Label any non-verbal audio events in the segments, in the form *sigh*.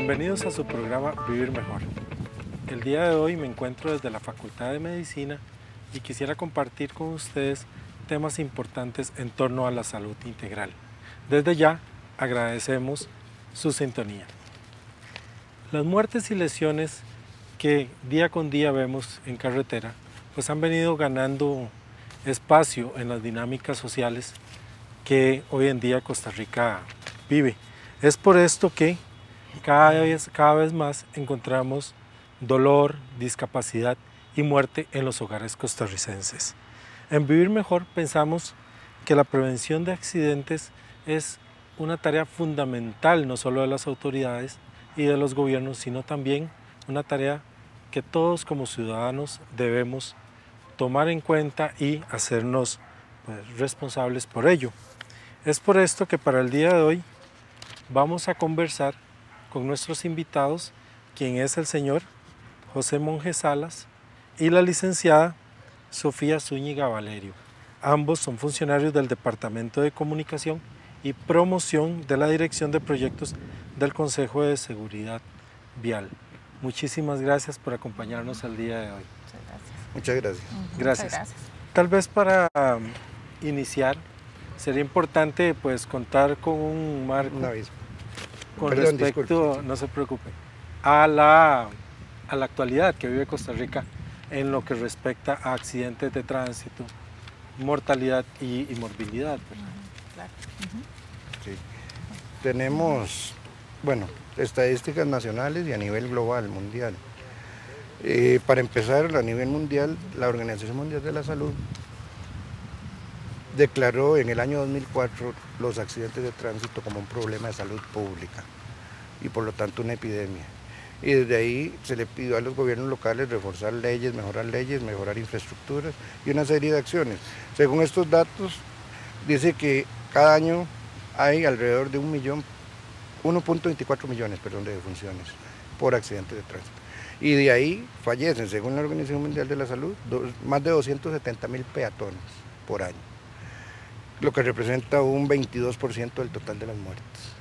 Bienvenidos a su programa Vivir Mejor. El día de hoy me encuentro desde la Facultad de Medicina y quisiera compartir con ustedes temas importantes en torno a la salud integral. Desde ya agradecemos su sintonía. Las muertes y lesiones que día con día vemos en carretera pues han venido ganando espacio en las dinámicas sociales que hoy en día Costa Rica vive. Es por esto que cada vez, cada vez más encontramos dolor, discapacidad y muerte en los hogares costarricenses. En Vivir Mejor pensamos que la prevención de accidentes es una tarea fundamental no solo de las autoridades y de los gobiernos, sino también una tarea que todos como ciudadanos debemos tomar en cuenta y hacernos pues, responsables por ello. Es por esto que para el día de hoy vamos a conversar con nuestros invitados, quien es el señor José Monje Salas y la licenciada Sofía Zúñiga Valerio. Ambos son funcionarios del Departamento de Comunicación y Promoción de la Dirección de Proyectos del Consejo de Seguridad Vial. Muchísimas gracias por acompañarnos el día de hoy. Muchas gracias. Gracias. gracias. Tal vez para um, iniciar, sería importante pues contar con un marco con respecto, no se preocupe, a la, a la actualidad que vive Costa Rica en lo que respecta a accidentes de tránsito, mortalidad y, morbilidad. sí. Tenemos, bueno, estadísticas nacionales y a nivel global, mundial. Eh, para empezar, a nivel mundial, la Organización Mundial de la Salud declaró en el año 2004 los accidentes de tránsito como un problema de salud pública y por lo tanto una epidemia. Y desde ahí se le pidió a los gobiernos locales reforzar leyes, mejorar leyes, mejorar infraestructuras y una serie de acciones. Según estos datos, dice que cada año hay alrededor de un millón, 1.24 millones perdón, de defunciones por accidentes de tránsito. Y de ahí fallecen, según la Organización Mundial de la Salud, más de 270 mil peatones por año, lo que representa un 22% del total de las muertes.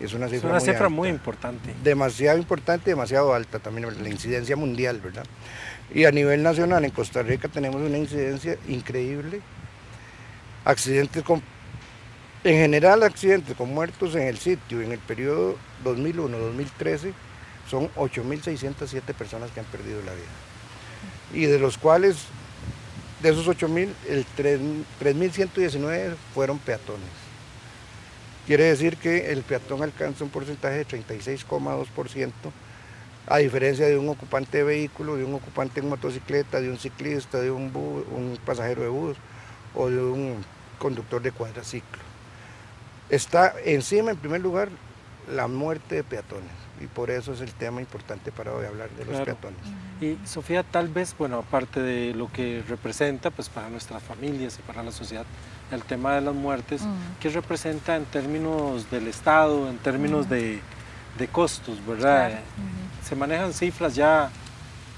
Es una cifra, muy, importante. Demasiado importante, demasiado alta también, la incidencia mundial, ¿verdad? Y a nivel nacional, en Costa Rica tenemos una incidencia increíble. Accidentes con, en general accidentes con muertos en el sitio, en el periodo 2001-2013, son 8.607 personas que han perdido la vida. Y de los cuales, de esos 8.000, el 3.119 fueron peatones. Quiere decir que el peatón alcanza un porcentaje de 36,2%, a diferencia de un ocupante de vehículo, de un ocupante en motocicleta, de un ciclista, de un, un pasajero de bus o de un conductor de cuadraciclo. Está encima, en primer lugar, la muerte de peatones y por eso es el tema importante para hoy hablar de los peatones. Y Sofía, tal vez, bueno, aparte de lo que representa pues para nuestras familias y para la sociedad, el tema de las muertes, ¿qué representa en términos del Estado, en términos de, de, costos, verdad? ¿Se manejan cifras ya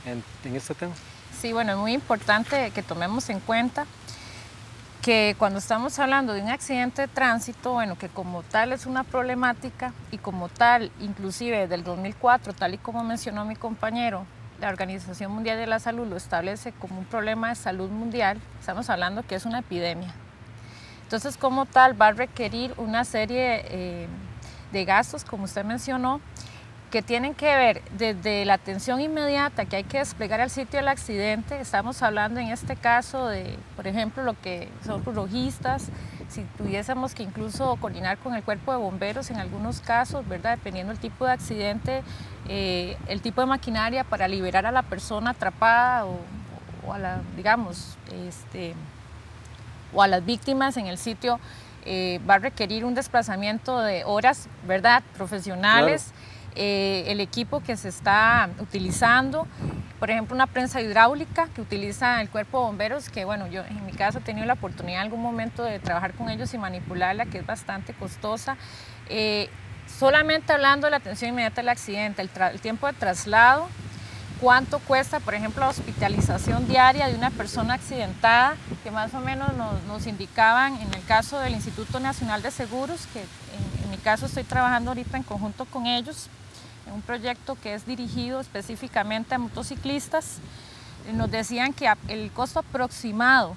en, en este tema? Sí, bueno, es muy importante que tomemos en cuenta que cuando estamos hablando de un accidente de tránsito, bueno, que como tal es una problemática y como tal, inclusive desde el 2004, tal y como mencionó mi compañero, la Organización Mundial de la Salud lo establece como un problema de salud mundial, estamos hablando que es una epidemia. Entonces, como tal, va a requerir una serie eh, de gastos, como usted mencionó, que tienen que ver desde la atención inmediata que hay que desplegar al sitio del accidente, estamos hablando en este caso de, por ejemplo, lo que son lojistas, si tuviésemos que incluso coordinar con el cuerpo de bomberos en algunos casos, ¿verdad? dependiendo del tipo de accidente, eh, el tipo de maquinaria para liberar a la persona atrapada o, a la, digamos, este, o a las víctimas en el sitio, eh, va a requerir un desplazamiento de horas, ¿verdad? Profesionales. Eh, el equipo que se está utilizando, por ejemplo una prensa hidráulica que utiliza el cuerpo de bomberos, que bueno, yo en mi caso he tenido la oportunidad en algún momento de trabajar con ellos y manipularla, que es bastante costosa. Eh, solamente hablando de la atención inmediata del accidente, el, tiempo de traslado, cuánto cuesta, por ejemplo, la hospitalización diaria de una persona accidentada, que más o menos nos, indicaban en el caso del Instituto Nacional de Seguros, que en, en mi caso estoy trabajando ahorita en conjunto con ellos, un proyecto que es dirigido específicamente a motociclistas. Nos decían que el costo aproximado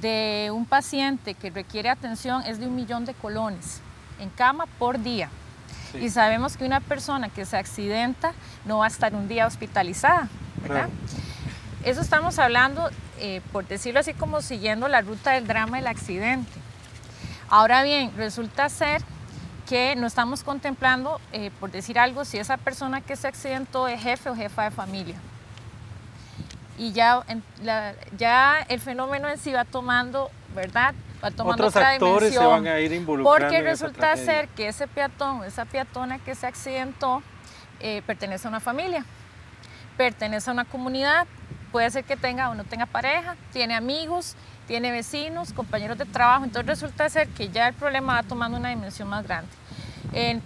de un paciente que requiere atención es de un millón de colones en cama por día. Y sabemos que una persona que se accidenta no va a estar un día hospitalizada, ¿verdad? Eso estamos hablando, eh, por decirlo así, como siguiendo la ruta del drama del accidente. Ahora bien, resulta ser que no estamos contemplando, eh, por decir algo, si esa persona que se accidentó es jefe o jefa de familia. Y ya, ya el fenómeno en sí va tomando, ¿verdad? Va tomando Otros actores se van a ir involucrando. Porque resulta ser que ese peatón, esa peatona que se accidentó, eh, pertenece a una familia, pertenece a una comunidad, puede ser que tenga o no tenga pareja, tiene amigos, tiene vecinos, compañeros de trabajo, entonces resulta ser que ya el problema va tomando una dimensión más grande.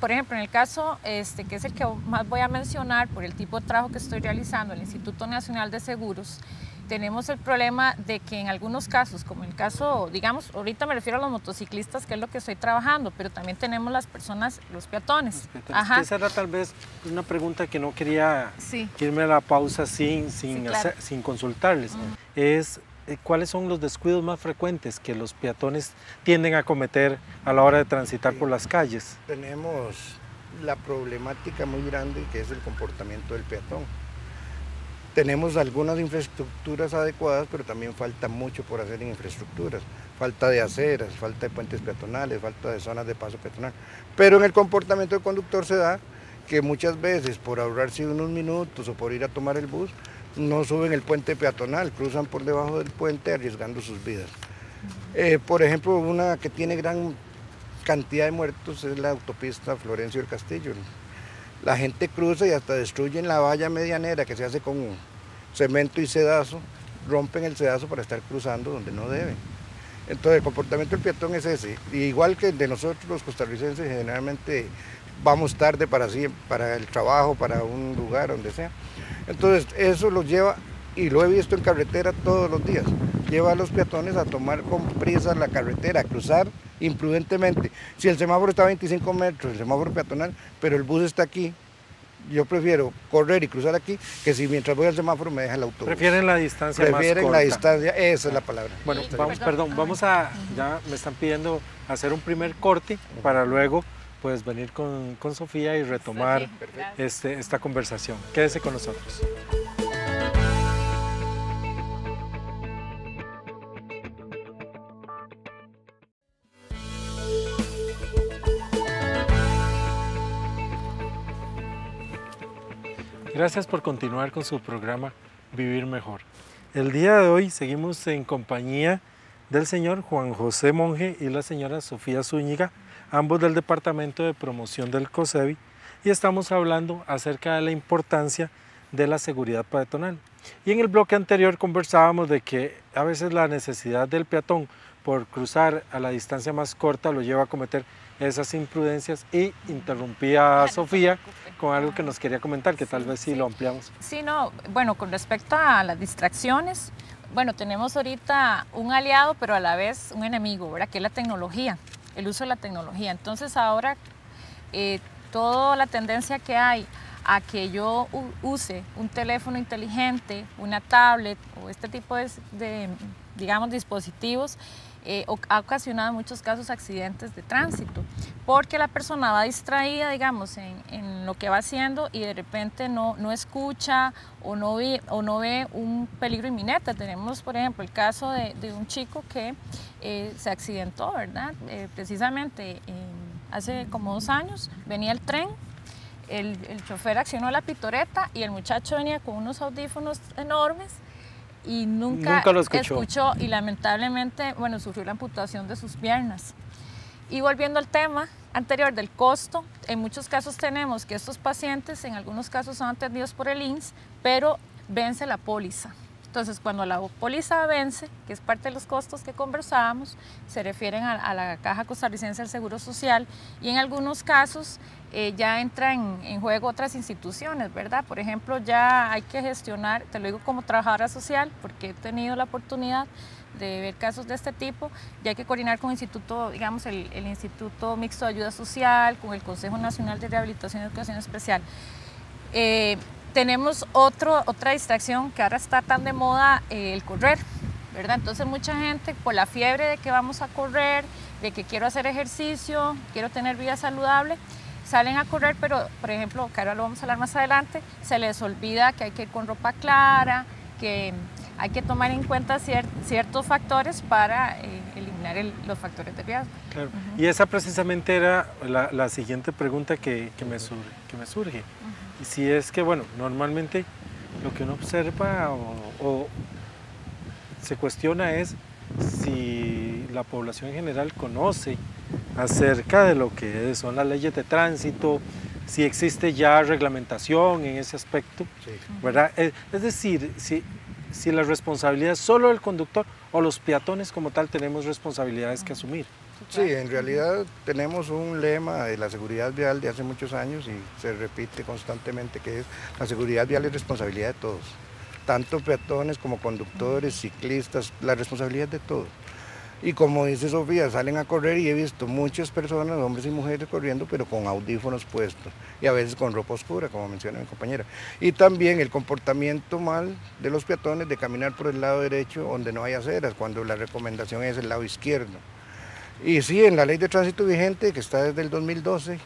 por ejemplo, en el caso este, que es el que más voy a mencionar por el tipo de trabajo que estoy realizando, el Instituto Nacional de Seguros, tenemos el problema de que en algunos casos, como el caso, digamos, ahorita me refiero a los motociclistas, que es lo que estoy trabajando, pero también tenemos las personas, los peatones. Esa era tal vez una pregunta que no quería irme a la pausa sin, sin, sin consultarles. Es cuáles son los descuidos más frecuentes que los peatones tienden a cometer a la hora de transitar por las calles. Tenemos la problemática muy grande que es el comportamiento del peatón tenemos algunas infraestructuras adecuadas, pero también falta mucho por hacer en infraestructuras. Falta de aceras, falta de puentes peatonales, falta de zonas de paso peatonal. Pero en el comportamiento del conductor se da que muchas veces por ahorrarse unos minutos o por ir a tomar el bus, no suben el puente peatonal, cruzan por debajo del puente arriesgando sus vidas. Eh, por ejemplo, una que tiene gran cantidad de muertos es la autopista Florencio del Castillo la gente cruza y hasta destruyen la valla medianera que se hace con cemento y sedazo, rompen el sedazo para estar cruzando donde no deben. Entonces el comportamiento del peatón es ese. igual que de nosotros los costarricenses generalmente vamos tarde para, para el trabajo, para un lugar, donde sea. Entonces eso los lleva, y lo he visto en carretera todos los días, lleva a los peatones a tomar con prisa la carretera, a cruzar imprudentemente. Si el semáforo está a 25 metros, el semáforo peatonal, pero el bus está aquí, yo prefiero correr y cruzar aquí que si mientras voy al semáforo me deja el autobús. Prefieren la distancia Prefieren la distancia, esa es la palabra. Bueno, vamos, perdón, vamos a, ya me están pidiendo hacer un primer corte para luego pues venir con, con Sofía y retomar este, esta conversación. Quédese con nosotros. Gracias por continuar con su programa Vivir Mejor. El día de hoy seguimos en compañía del señor Juan José Monge y la señora Sofía Zúñiga, ambos del Departamento de Promoción del COSEBI, y estamos hablando acerca de la importancia de la seguridad peatonal. Y en el bloque anterior conversábamos de que a veces la necesidad del peatón por cruzar a la distancia más corta lo lleva a cometer esas imprudencias y interrumpía *laughs* a Sofía con algo que nos quería comentar, que tal vez sí, lo ampliamos. Sí, no, bueno, con respecto a las distracciones, bueno, tenemos ahorita un aliado, pero a la vez un enemigo, ¿verdad? Que es la tecnología, el uso de la tecnología. Entonces ahora eh, toda la tendencia que hay a que yo use un teléfono inteligente, una tablet o este tipo de digamos, dispositivos, eh, ha ocasionado en muchos casos accidentes de tránsito, porque la persona va distraída, digamos, en, lo que va haciendo y de repente no, no escucha o no, ve, o no ve un peligro inminente. Tenemos, por ejemplo, el caso de, un chico que eh, se accidentó, ¿verdad? Eh, precisamente hace como dos años, venía el tren el, el, chofer accionó la pitoreta y el muchacho venía con unos audífonos enormes y nunca, lo escuchó. y lamentablemente, bueno, sufrió la amputación de sus piernas. Y volviendo al tema anterior del costo, en muchos casos tenemos que estos pacientes, en algunos casos son atendidos por el INS, pero vence la póliza. Entonces, cuando la póliza vence, que es parte de los costos que conversábamos, se refieren a, la Caja Costarricense del Seguro Social y en algunos casos eh, ya entran en, juego otras instituciones, ¿verdad? Por ejemplo, ya hay que gestionar, te lo digo como trabajadora social, porque he tenido la oportunidad de ver casos de este tipo, ya hay que coordinar con el instituto, digamos, el, el Instituto Mixto de Ayuda Social, con el Consejo Nacional de Rehabilitación y Educación Especial. Eh, tenemos otro, otra distracción que ahora está tan de moda, eh, el correr, ¿verdad? Entonces mucha gente por la fiebre de que vamos a correr, de que quiero hacer ejercicio, quiero tener vida saludable, salen a correr, pero por ejemplo, que ahora lo vamos a hablar más adelante, se les olvida que hay que ir con ropa clara, que hay que tomar en cuenta ciertos factores para eh, eliminar los factores de riesgo. Claro. Y esa precisamente era la, siguiente pregunta que, me surge. Que me surge. Y si es que, bueno, normalmente lo que uno observa o, se cuestiona es si la población en general conoce acerca de lo que son las leyes de tránsito, si existe ya reglamentación en ese aspecto, ¿verdad? Es decir, si si la responsabilidad es solo del conductor o los peatones como tal tenemos responsabilidades que asumir. Sí, en realidad tenemos un lema de la seguridad vial de hace muchos años y se repite constantemente que es la seguridad vial es responsabilidad de todos, tanto peatones como conductores, ciclistas, la responsabilidad de todos. Y como dice Sofía, salen a correr y he visto muchas personas, hombres y mujeres corriendo, pero con audífonos puestos y a veces con ropa oscura, como menciona mi compañera. Y también el comportamiento mal de los peatones de caminar por el lado derecho donde no hay aceras, cuando la recomendación es el lado izquierdo. Y sí, en la ley de tránsito vigente, que está desde el 2012,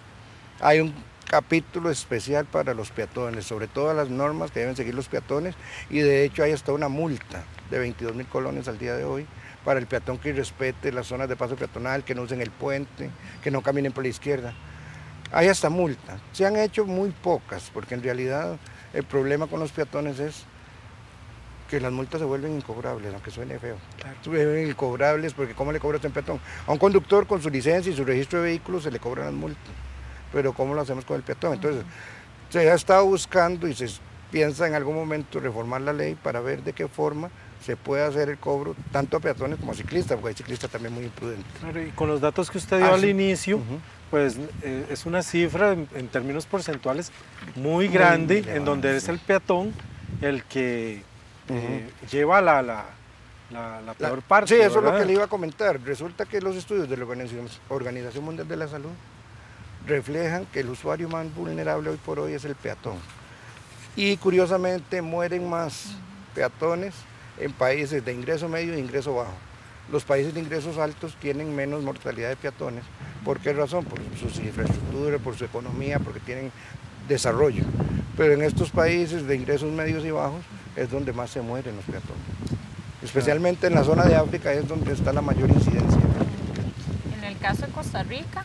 hay un capítulo especial para los peatones, sobre todas las normas que deben seguir los peatones, y de hecho hay hasta una multa de 22 mil colones al día de hoy para el peatón que respete las zonas de paso peatonal, que no usen el puente, que no caminen por la izquierda. Hay hasta multa. Se han hecho muy pocas, porque en realidad el problema con los peatones es que las multas se vuelven incobrables, aunque suene feo. Se vuelven incobrables porque ¿cómo le cobras a un peatón? A un conductor con su licencia y su registro de vehículos se le cobran las multas, pero ¿cómo lo hacemos con el peatón? Entonces, se ha estado buscando y se piensa en algún momento reformar la ley para ver de qué forma se puede hacer el cobro tanto a peatones como a ciclistas, porque hay ciclistas también muy imprudentes. y con los datos que usted dio ah, al inicio, pues eh, es una cifra en, términos porcentuales muy grande, en donde es el peatón el que eh, lleva la, la, la, peor parte. Sí, eso es lo que le iba a comentar. Resulta que los estudios de la Organización Mundial de la Salud reflejan que el usuario más vulnerable hoy por hoy es el peatón. Y curiosamente mueren más peatones en países de ingreso medio e ingreso bajo. Los países de ingresos altos tienen menos mortalidad de peatones. ¿Por qué razón? Por sus infraestructuras, por su economía, porque tienen desarrollo. Pero en estos países de ingresos medios y bajos es donde más se mueren los peatones. Especialmente en la zona de África es donde está la mayor incidencia. En el caso de Costa Rica,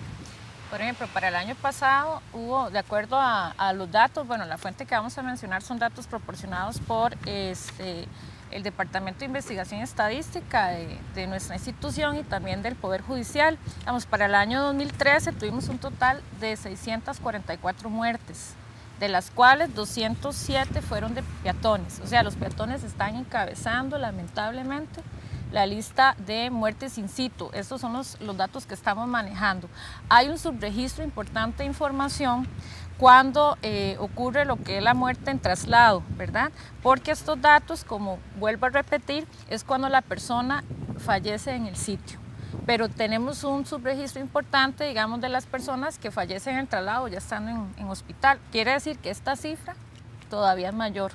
por ejemplo, para el año pasado hubo, de acuerdo a, los datos, bueno, la fuente que vamos a mencionar son datos proporcionados por este, el Departamento de Investigación Estadística de, nuestra institución y también del Poder Judicial. Vamos, para el año 2013 tuvimos un total de 644 muertes, de las cuales 207 fueron de peatones. O sea, los peatones están encabezando lamentablemente la lista de muertes in situ. Estos son los, los datos que estamos manejando. Hay un subregistro importante de información cuando eh, ocurre lo que es la muerte en traslado, ¿verdad? Porque estos datos, como vuelvo a repetir, es cuando la persona fallece en el sitio. Pero tenemos un subregistro importante, digamos, de las personas que fallecen en el traslado, ya están en, en hospital. Quiere decir que esta cifra todavía es mayor.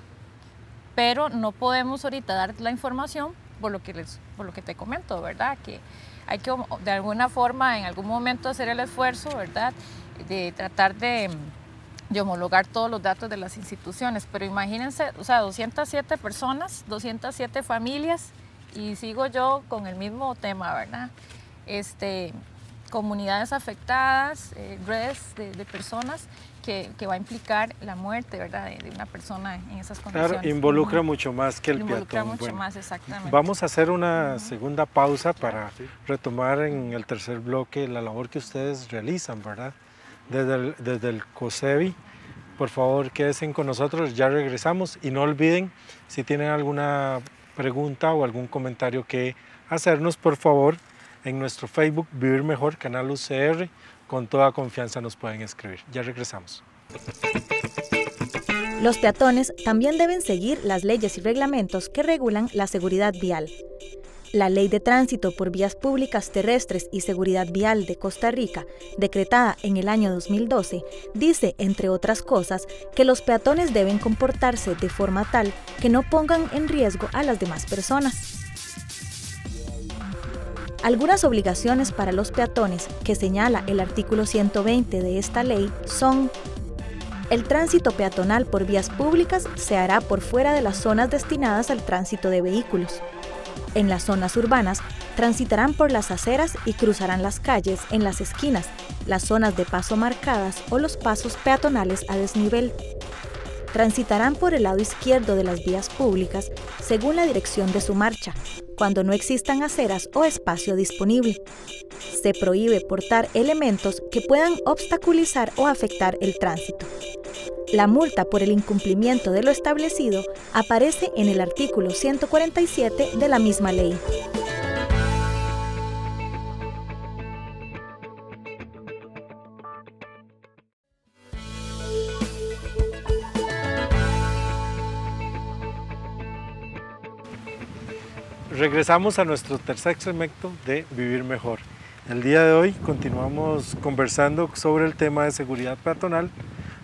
Pero no podemos ahorita dar la información por lo que, les, por lo que te comento, ¿verdad? Que hay que de alguna forma en algún momento hacer el esfuerzo, ¿verdad? De tratar de homologar todos los datos de las instituciones. Pero imagínense, o sea, 207 personas, 207 familias y sigo yo con el mismo tema, ¿verdad? Este, comunidades afectadas, eh, redes de, personas que, que, va a implicar la muerte, ¿verdad? De, una persona en esas condiciones. Claro, involucra mucho más que el involucra mucho más, exactamente. Vamos a hacer una segunda pausa para retomar en el tercer bloque la labor que ustedes realizan, ¿verdad? desde el, desde el COSEBI. Por favor, quédense con nosotros, ya regresamos y no olviden si tienen alguna pregunta o algún comentario que hacernos, por favor, en nuestro Facebook Vivir Mejor, canal UCR, con toda confianza nos pueden escribir. Ya regresamos. Los peatones también deben seguir las leyes y reglamentos que regulan la seguridad vial. La Ley de Tránsito por Vías Públicas Terrestres y Seguridad Vial de Costa Rica, decretada en el año 2012, dice, entre otras cosas, que los peatones deben comportarse de forma tal que no pongan en riesgo a las demás personas. Algunas obligaciones para los peatones que señala el artículo 120 de esta ley son el tránsito peatonal por vías públicas se hará por fuera de las zonas destinadas al tránsito de vehículos. En las zonas urbanas, transitarán por las aceras y cruzarán las calles en las esquinas, las zonas de paso marcadas o los pasos peatonales a desnivel. Transitarán por el lado izquierdo de las vías públicas según la dirección de su marcha, cuando no existan aceras o espacio disponible. Se prohíbe portar elementos que puedan obstaculizar o afectar el tránsito. La multa por el incumplimiento de lo establecido aparece en el artículo 147 de la misma ley. Regresamos a nuestro tercer segmento de Vivir Mejor. El día de hoy continuamos conversando sobre el tema de seguridad peatonal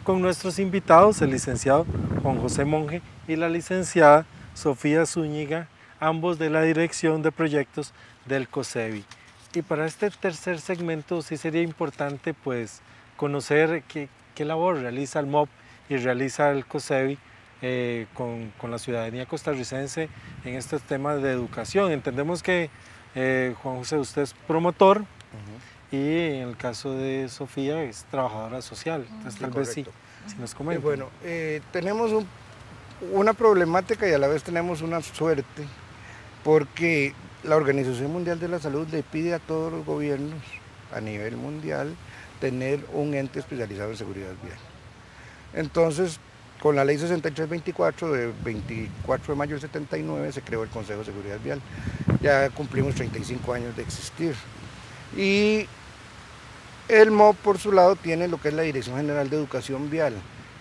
con nuestros invitados, el licenciado Juan José Monge y la licenciada Sofía Zúñiga, ambos de la Dirección de Proyectos del COSEBI. Y para este tercer segmento sí sería importante pues conocer qué, qué labor realiza el MOB y realiza el COSEBI eh, con, con, la ciudadanía costarricense en estos temas de educación. Entendemos que eh, Juan José, usted es promotor, y en el caso de Sofía es trabajadora social. Entonces, tal vez sí, si nos comenta. bueno, eh, tenemos una problemática y a la vez tenemos una suerte, porque la Organización Mundial de la Salud le pide a todos los gobiernos a nivel mundial tener un ente especializado en seguridad vial. Entonces, con la ley 6324 de 24 de mayo del 79 se creó el Consejo de Seguridad Vial. Ya cumplimos 35 años de existir. Y el MOB, por su lado, tiene lo que es la Dirección General de Educación Vial,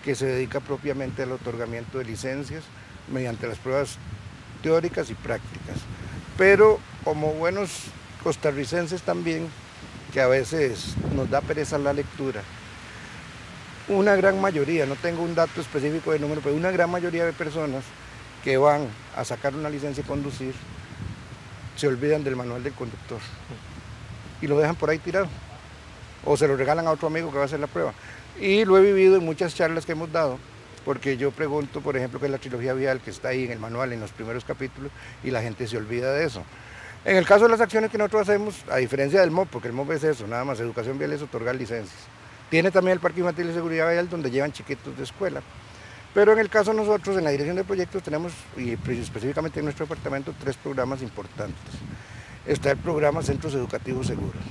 que se dedica propiamente al otorgamiento de licencias mediante las pruebas teóricas y prácticas. Pero como buenos costarricenses también, que a veces nos da pereza la lectura, una gran mayoría, no tengo un dato específico de número, pero una gran mayoría de personas que van a sacar una licencia de conducir se olvidan del manual del conductor y lo dejan por ahí tirado o se lo regalan a otro amigo que va a hacer la prueba. Y lo he vivido en muchas charlas que hemos dado, porque yo pregunto, por ejemplo, qué es la trilogía vial que está ahí en el manual, en los primeros capítulos, y la gente se olvida de eso. En el caso de las acciones que nosotros hacemos, a diferencia del MOP, porque el MOP es eso, nada más, educación vial es otorgar licencias. Tiene también el Parque Infantil de Seguridad Vial donde llevan chiquitos de escuela. Pero en el caso de nosotros, en la dirección de proyectos, tenemos, y específicamente en nuestro departamento, tres programas importantes. Está el programa Centros Educativos Seguros.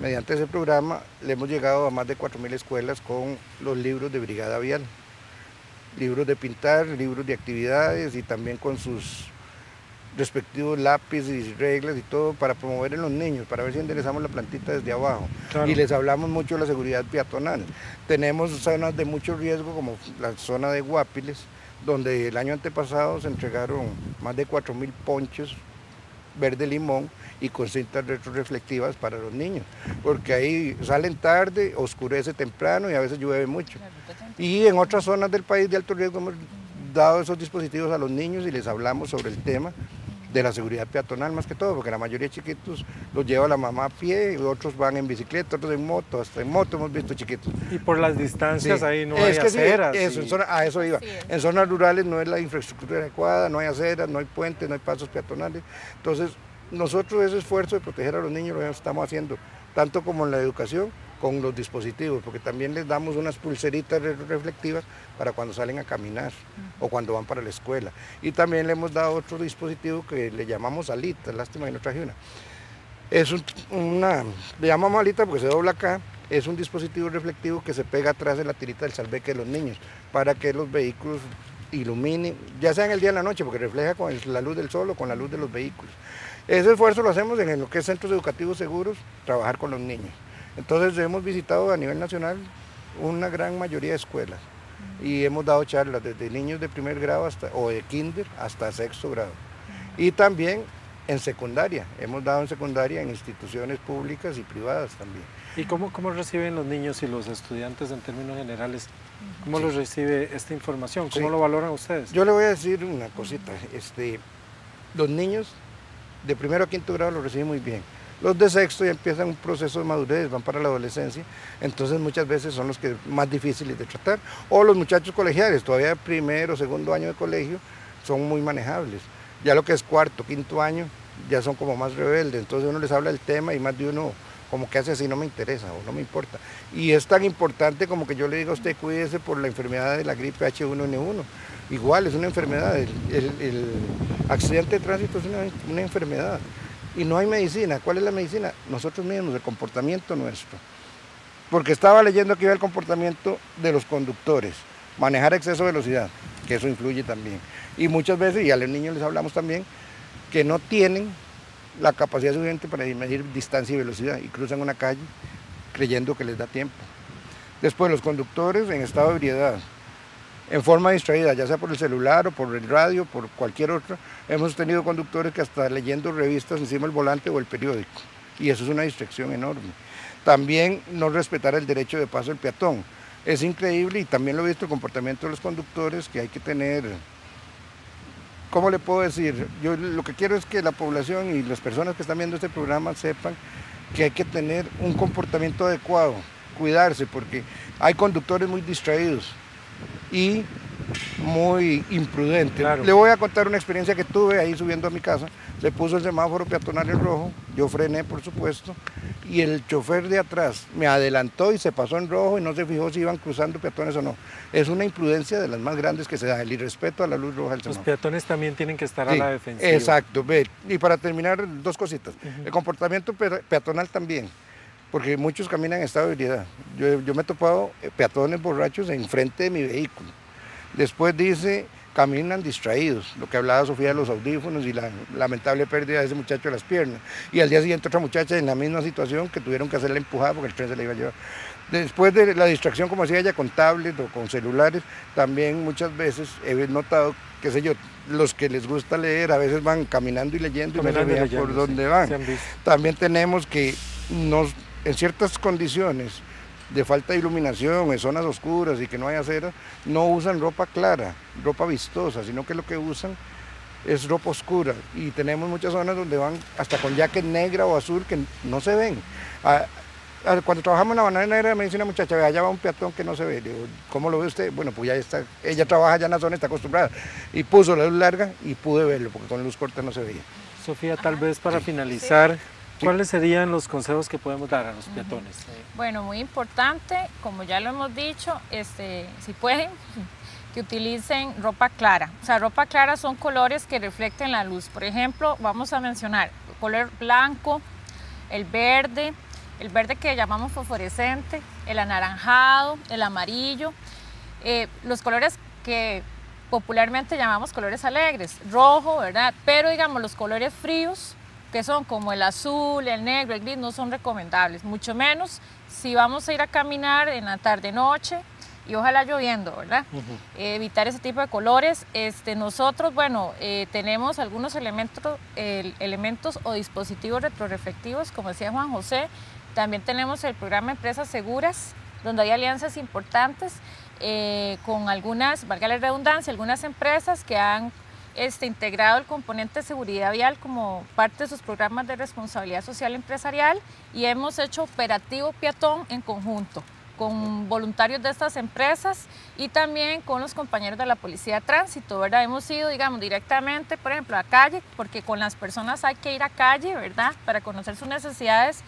Mediante ese programa le hemos llegado a más de 4.000 escuelas con los libros de Brigada Vial. Libros de pintar, libros de actividades y también con sus respectivos lápices y reglas y todo para promover en los niños, para ver si enderezamos la plantita desde abajo. Y les hablamos mucho de la seguridad peatonal. Tenemos zonas de mucho riesgo como la zona de Guapiles, donde el año antepasado se entregaron más de 4.000 ponches verde limón y con cintas retroreflectivas para los niños, porque ahí salen tarde, oscurece temprano y a veces llueve mucho. Y en otras zonas del país de alto riesgo hemos dado esos dispositivos a los niños y les hablamos sobre el tema de la seguridad peatonal más que todo, porque la mayoría de chiquitos los lleva la mamá a pie, otros van en bicicleta, otros en moto, hasta en moto hemos visto chiquitos. Y por las distancias ahí no hay aceras. eso, a eso iba. En zonas rurales no es la infraestructura adecuada, no hay aceras, no hay puentes, no hay pasos peatonales. Entonces, nosotros ese esfuerzo de proteger a los niños lo estamos haciendo, tanto como en la educación, con los dispositivos, porque también les damos unas pulseritas reflectivas para cuando salen a caminar o cuando van para la escuela. Y también le hemos dado otro dispositivo que le llamamos alita, lástima que no traje una. Es una, le llamamos alita porque se dobla acá, es un dispositivo reflectivo que se pega atrás de la tirita del salveque de los niños, para que los vehículos iluminen, ya sea en el día o en la noche, porque refleja con la luz del sol o con la luz de los vehículos. Ese esfuerzo lo hacemos en lo que es centros educativos seguros, trabajar con los niños. Entonces hemos visitado a nivel nacional una gran mayoría de escuelas y hemos dado charlas desde niños de primer grado hasta, o de kinder hasta sexto grado. Y también en secundaria. Hemos dado en secundaria en instituciones públicas y privadas también. ¿Y cómo, cómo reciben los niños y los estudiantes en términos generales? ¿Cómo los recibe esta información? ¿Cómo lo valoran ustedes? Yo le voy a decir una cosita. Este, los niños de primero a quinto grado lo reciben muy bien. Los de sexto ya empiezan un proceso de madurez, van para la adolescencia, entonces muchas veces son los que más difíciles de tratar. O los muchachos colegiales, todavía primero, segundo año de colegio, son muy manejables. Ya lo que es cuarto, quinto año, ya son como más rebeldes, entonces uno les habla del tema y más de uno como que hace así, no me interesa o no me importa. Y es tan importante como que yo le digo a usted, cuídese por la enfermedad de la gripe H1N1. Igual, es una enfermedad, el, accidente de tránsito es una enfermedad y no hay medicina. ¿Cuál es la medicina? Nosotros mismos, el comportamiento nuestro. Porque estaba leyendo aquí el comportamiento de los conductores, manejar exceso de velocidad, que eso influye también. Y muchas veces, y a los niños les hablamos también, que no tienen la capacidad suficiente para medir distancia y velocidad y cruzan una calle creyendo que les da tiempo. Después los conductores en estado de ebriedad, en forma distraída, ya sea por el celular o por el radio, por cualquier otro. Hemos tenido conductores que hasta leyendo revistas encima del volante o el periódico, y eso es una distracción enorme. También no respetar el derecho de paso del peatón. Es increíble y también lo he visto el comportamiento de los conductores que hay que tener, ¿cómo le puedo decir? Yo lo que quiero es que la población y las personas que están viendo este programa sepan que hay que tener un comportamiento adecuado, cuidarse, porque hay conductores muy distraídos y muy imprudente. Le voy a contar una experiencia que tuve ahí subiendo a mi casa. Se puso el semáforo peatonal en rojo, yo frené por supuesto, y el chofer de atrás me adelantó y se pasó en rojo y no se fijó si iban cruzando peatones o no. Es una imprudencia de las más grandes que se da, el irrespeto a la luz roja del semáforo. Los peatones también tienen que estar a la defensiva. Exacto, y para terminar, dos cositas. El comportamiento peatonal también porque muchos caminan en estado de ebriedad. Yo, yo me he topado eh, peatones borrachos enfrente de mi vehículo. Después dice, caminan distraídos, lo que hablaba Sofía de los audífonos y la lamentable pérdida de ese muchacho de las piernas. Y al día siguiente otra muchacha en la misma situación que tuvieron que hacerla empujada porque el tren se la iba a llevar. Después de la distracción, como decía ella, con tablets o con celulares, también muchas veces he notado, qué sé yo, los que les gusta leer a veces van caminando y leyendo y no se por dónde van. También tenemos que nos en ciertas condiciones de falta de iluminación, en zonas oscuras y que no hay acera, no usan ropa clara, ropa vistosa, sino que lo que usan es ropa oscura. Y tenemos muchas zonas donde van hasta con jacket negra o azul que no se ven. cuando trabajamos en la banana negra me dice una muchacha, allá va un peatón que no se ve. Digo, ¿cómo lo ve usted? Bueno, pues ya está, ella trabaja allá en la zona, está acostumbrada. Y puso la luz larga y pude verlo, porque con luz corta no se veía. Sofía, tal vez para finalizar, ¿Cuáles serían los consejos que podemos dar a los peatones? Bueno, muy importante, como ya lo hemos dicho, este, si pueden, *laughs* que utilicen ropa clara. O sea, ropa clara son colores que reflecten la luz. Por ejemplo, vamos a mencionar el color blanco, el verde, el verde que llamamos fosforescente, el anaranjado, el amarillo, eh, los colores que popularmente llamamos colores alegres, rojo, ¿verdad? Pero digamos los colores fríos que son como el azul, el negro, el gris, no son recomendables, mucho menos si vamos a ir a caminar en la tarde-noche y ojalá lloviendo, ¿verdad? evitar ese tipo de colores. Este, nosotros, bueno, eh, tenemos algunos elementos, elementos o dispositivos retroreflectivos, como decía Juan José. También tenemos el programa Empresas Seguras, donde hay alianzas importantes eh, con algunas, valga la redundancia, algunas empresas que han este, integrado el componente de seguridad vial como parte de sus programas de responsabilidad social empresarial y hemos hecho operativo peatón en conjunto con voluntarios de estas empresas y también con los compañeros de la Policía de Tránsito, ¿verdad? Hemos ido, digamos, directamente, por ejemplo, a calle, porque con las personas hay que ir a calle, ¿verdad? Para conocer sus necesidades.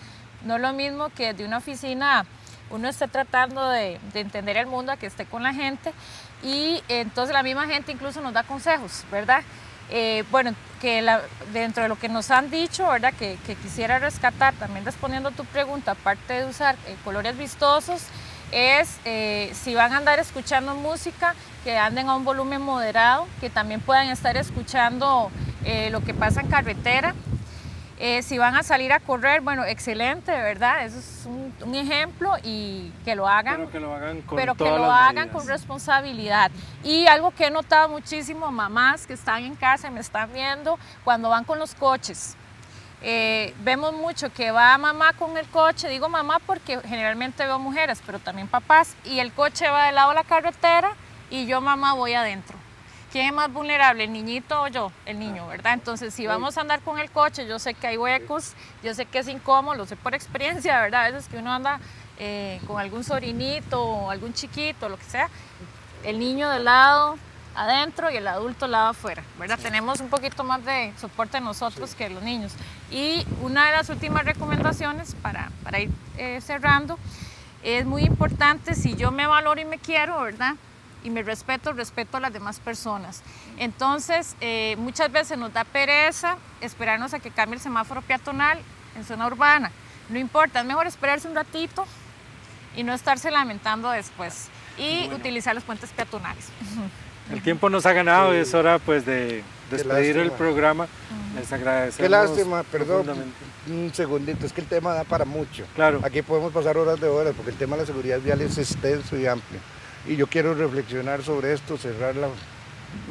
No es lo mismo que de una oficina uno esté tratando de, de entender el mundo a que esté con la gente y entonces la misma gente incluso nos da consejos, ¿verdad? Eh, bueno, que dentro de lo que nos han dicho, ¿verdad? Que, quisiera rescatar, también respondiendo a tu pregunta, aparte de usar eh, colores vistosos, es eh, si van a andar escuchando música, que anden a un volumen moderado, que también puedan estar escuchando lo que pasa en carretera. Eh, si van a salir a correr, bueno, excelente, ¿verdad? Eso es un, ejemplo y que lo hagan. Pero que lo hagan con, pero que lo hagan con responsabilidad. Y algo que he notado muchísimo, mamás que están en casa y me están viendo, cuando van con los coches. Eh, vemos mucho que va mamá con el coche, digo mamá porque generalmente veo mujeres, pero también papás, y el coche va del lado de la carretera y yo mamá voy adentro. ¿Quién es más vulnerable, el niñito o yo? El niño, ¿verdad? Entonces, si vamos a andar con el coche, yo sé que hay huecos, yo sé que es incómodo, lo sé por experiencia, ¿verdad? A veces que uno anda eh, con algún sobrinito o algún chiquito, lo que sea, el niño del lado adentro y el adulto lado afuera, ¿verdad? Tenemos un poquito más de soporte nosotros que los niños. Y una de las últimas recomendaciones para, para ir eh, cerrando, es muy importante, si yo me valoro y me quiero, ¿verdad? Y me respeto, respeto a las demás personas. Entonces, eh, muchas veces nos da pereza esperarnos a que cambie el semáforo peatonal en zona urbana. No importa, es mejor esperarse un ratito y no estarse lamentando después y utilizar los puentes peatonales. El tiempo nos ha ganado y es hora pues de despedir el programa. Les agradecemos. Qué lástima, perdón, un segundito, es que el tema da para mucho. Claro. Aquí podemos pasar horas de horas porque el tema de la seguridad vial es extenso y amplio y yo quiero reflexionar sobre esto, cerrar la,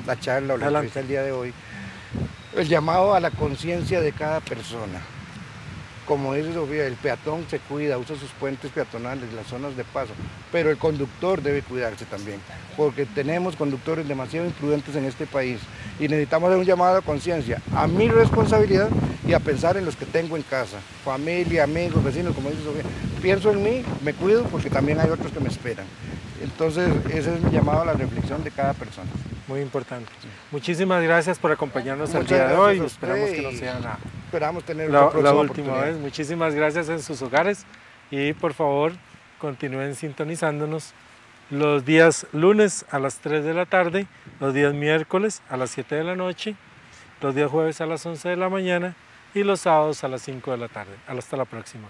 la charla o la entrevista del día de hoy. El llamado a la conciencia de cada persona. Como dice Sofía, el peatón se cuida, usa sus puentes peatonales, las zonas de paso, pero el conductor debe cuidarse también, porque tenemos conductores demasiado imprudentes en este país y necesitamos hacer un llamado a conciencia, a mi responsabilidad y a pensar en los que tengo en casa, familia, amigos, vecinos, como dice Sofía. Pienso en mí, me cuido porque también hay otros que me esperan. Entonces, ese es mi llamado a la reflexión de cada persona. Muy importante. Muchísimas gracias por acompañarnos el día de hoy. Esperamos que no sea la, esperamos tener la, la última vez. Muchísimas gracias en sus hogares y por favor continúen sintonizándonos los días lunes a las 3 de la tarde, los días miércoles a las 7 de la noche, los días jueves a las 11 de la mañana y los sábados a las 5 de la tarde. Hasta la próxima.